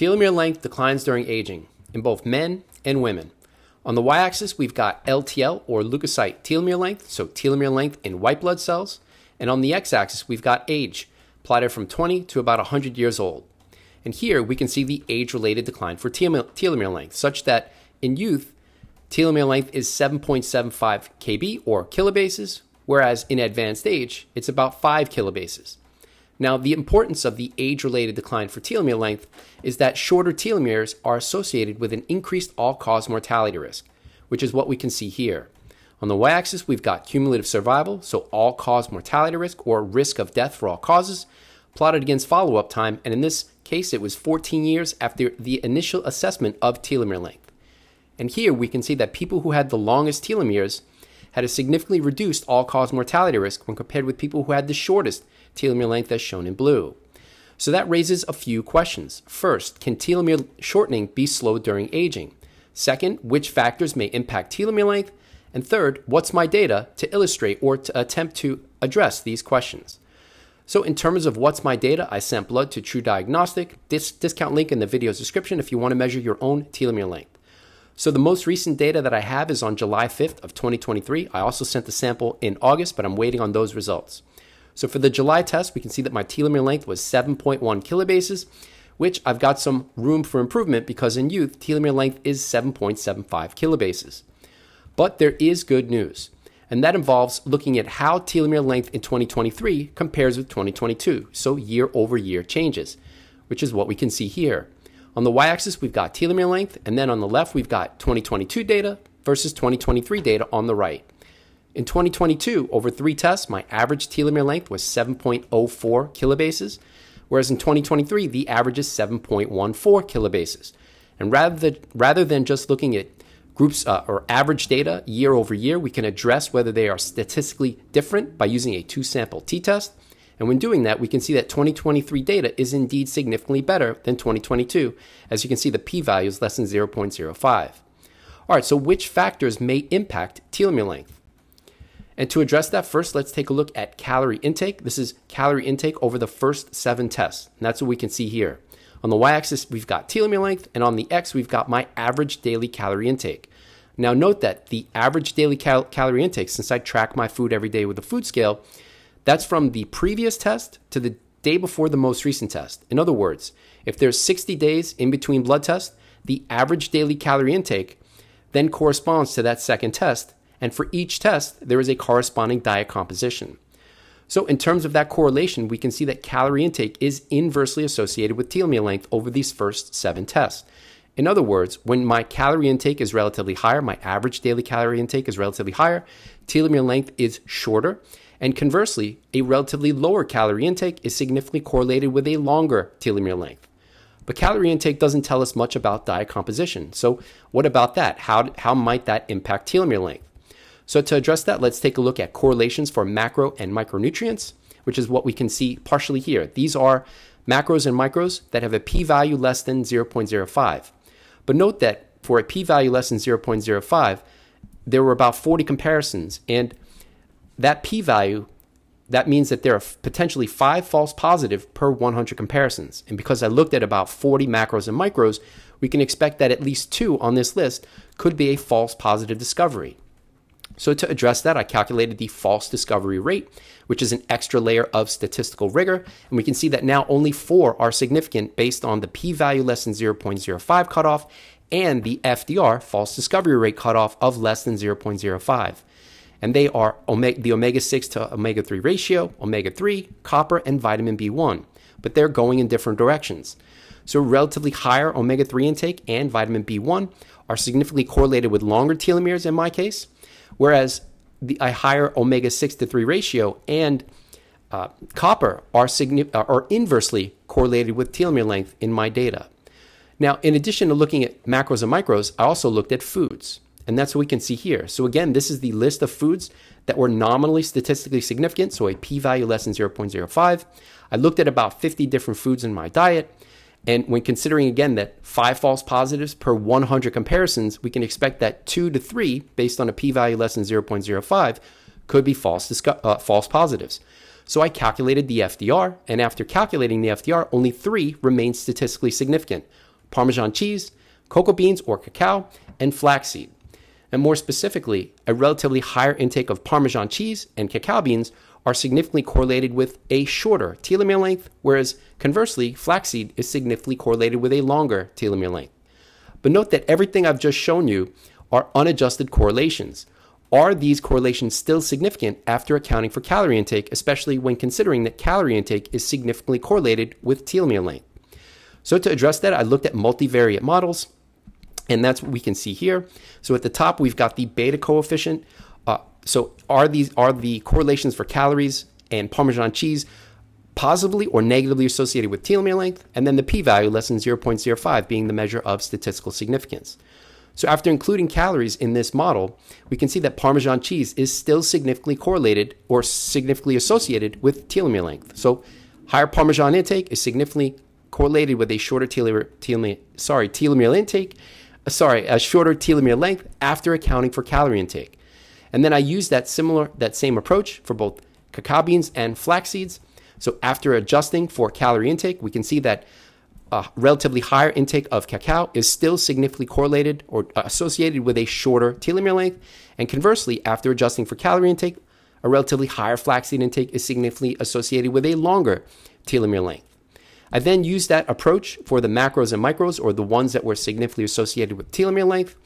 Telomere length declines during aging in both men and women. On the y axis, we've got LTL or leukocyte telomere length, so telomere length in white blood cells. And on the x axis, we've got age, plotted from 20 to about 100 years old. And here we can see the age related decline for telomere length, such that in youth, telomere length is 7.75 kb or kilobases, whereas in advanced age, it's about 5 kilobases. Now, the importance of the age related decline for telomere length is that shorter telomeres are associated with an increased all cause mortality risk, which is what we can see here. On the y axis, we've got cumulative survival, so all cause mortality risk or risk of death for all causes, plotted against follow up time, and in this case, it was 14 years after the initial assessment of telomere length. And here we can see that people who had the longest telomeres had a significantly reduced all cause mortality risk when compared with people who had the shortest telomere length as shown in blue. So that raises a few questions. First, can telomere shortening be slowed during aging? Second, which factors may impact telomere length? And third, what's my data to illustrate or to attempt to address these questions? So in terms of what's my data, I sent blood to TruDiagnostic. This discount link in the video's description if you want to measure your own telomere length. So the most recent data that I have is on July 5th of 2023. I also sent the sample in August, but I'm waiting on those results. So for the July test, we can see that my telomere length was 7.1 kilobases, which I've got some room for improvement because in youth, telomere length is 7.75 kilobases. But there is good news, and that involves looking at how telomere length in 2023 compares with 2022, so year over year changes, which is what we can see here. On the y axis, we've got telomere length, and then on the left, we've got 2022 data versus 2023 data on the right. In 2022, over three tests, my average telomere length was 7.04 kilobases, whereas in 2023, the average is 7.14 kilobases. And rather than, rather than just looking at groups uh, or average data year over year, we can address whether they are statistically different by using a two sample t test. And when doing that, we can see that 2023 data is indeed significantly better than 2022. As you can see, the p value is less than 0.05. All right, so which factors may impact telomere length? And to address that, first, let's take a look at calorie intake. This is calorie intake over the first seven tests. And that's what we can see here. On the y axis, we've got telomere length, and on the x, we've got my average daily calorie intake. Now, note that the average daily cal- calorie intake, since I track my food every day with a food scale, that's from the previous test to the day before the most recent test. In other words, if there's 60 days in between blood tests, the average daily calorie intake then corresponds to that second test, and for each test, there is a corresponding diet composition. So, in terms of that correlation, we can see that calorie intake is inversely associated with telomere length over these first seven tests. In other words, when my calorie intake is relatively higher, my average daily calorie intake is relatively higher, telomere length is shorter. And conversely, a relatively lower calorie intake is significantly correlated with a longer telomere length. But calorie intake doesn't tell us much about diet composition. So, what about that? How, how might that impact telomere length? So to address that, let's take a look at correlations for macro and micronutrients, which is what we can see partially here. These are macros and micros that have a p-value less than 0.05. But note that for a p-value less than 0.05, there were about 40 comparisons, and that p-value that means that there are potentially five false positive per 100 comparisons. And because I looked at about 40 macros and micros, we can expect that at least two on this list could be a false positive discovery. So to address that, I calculated the false discovery rate, which is an extra layer of statistical rigor. And we can see that now only four are significant based on the p-value less than 0.05 cutoff and the FDR, false discovery rate cutoff of less than 0.05. And they are the omega 6 to omega 3 ratio, omega 3, copper, and vitamin B1. But they're going in different directions. So, relatively higher omega 3 intake and vitamin B1 are significantly correlated with longer telomeres in my case, Whereas the, a higher omega 6 to 3 ratio and uh, copper are, signi- are inversely correlated with telomere length in my data. Now, in addition to looking at macros and micros, I also looked at foods. And that's what we can see here. So, again, this is the list of foods that were nominally statistically significant, so a p value less than 0.05. I looked at about 50 different foods in my diet. And when considering again that five false positives per 100 comparisons, we can expect that two to three, based on a p-value less than 0.05, could be false, uh, false positives. So I calculated the FDR, and after calculating the FDR, only three remained statistically significant. Parmesan cheese, cocoa beans or cacao, and flaxseed. And more specifically, a relatively higher intake of Parmesan cheese and cacao beans are significantly correlated with a shorter telomere length, whereas conversely, flaxseed is significantly correlated with a longer telomere length. But note that everything I've just shown you are unadjusted correlations. Are these correlations still significant after accounting for calorie intake, especially when considering that calorie intake is significantly correlated with telomere length? So, to address that, I looked at multivariate models, and that's what we can see here. So, at the top, we've got the beta coefficient. So, are these are the correlations for calories and Parmesan cheese positively or negatively associated with telomere length? And then the p value less than 0.05 being the measure of statistical significance. So after including calories in this model, we can see that Parmesan cheese is still significantly correlated or significantly associated with telomere length. So higher Parmesan intake is significantly correlated with a shorter telomere, telomere sorry, telomere intake, sorry, a shorter telomere length after accounting for calorie intake. And then I use that similar, that same approach for both cacao beans and flax seeds. So after adjusting for calorie intake, we can see that a relatively higher intake of cacao is still significantly correlated or associated with a shorter telomere length. And conversely, after adjusting for calorie intake, a relatively higher flaxseed intake is significantly associated with a longer telomere length. I then used that approach for the macros and micros, or the ones that were significantly associated with telomere length,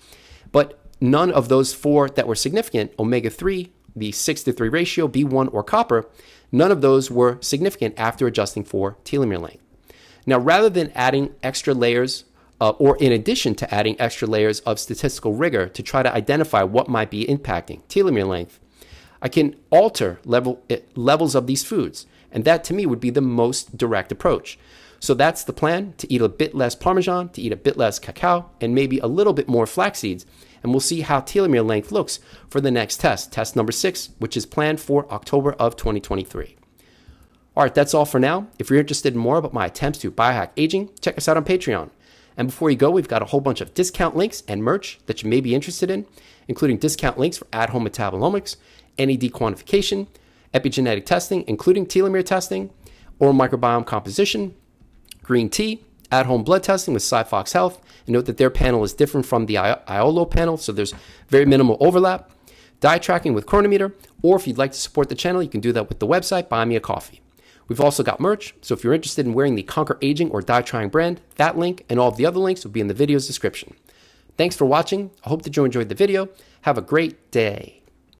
but none of those four that were significant, omega 3, the 6 to 3 ratio, B1, or copper, none of those were significant after adjusting for telomere length. Now, rather than adding extra layers, uh, or in addition to adding extra layers of statistical rigor to try to identify what might be impacting telomere length, I can alter level, eh, levels of these foods. And that to me would be the most direct approach. So that's the plan to eat a bit less Parmesan, to eat a bit less cacao, and maybe a little bit more flax seeds. And we'll see how telomere length looks for the next test, test number six, which is planned for October of 2023. All right, that's all for now. If you're interested in more about my attempts to biohack aging, check us out on Patreon. And before you go, we've got a whole bunch of discount links and merch that you may be interested in, including discount links for at home metabolomics, NAD quantification, epigenetic testing, including telomere testing, oral microbiome composition, green tea, at home blood testing with SiPhox Health. Note that their panel is different from the iollo panel, so there's very minimal overlap. Diet tracking with Cronometer, or if you'd like to support the channel, you can do that with the website Buy Me a Coffee. We've also got merch, so if you're interested in wearing the Conquer Aging or Die Trying brand, that link and all of the other links will be in the video's description. Thanks for watching. I hope that you enjoyed the video. Have a great day.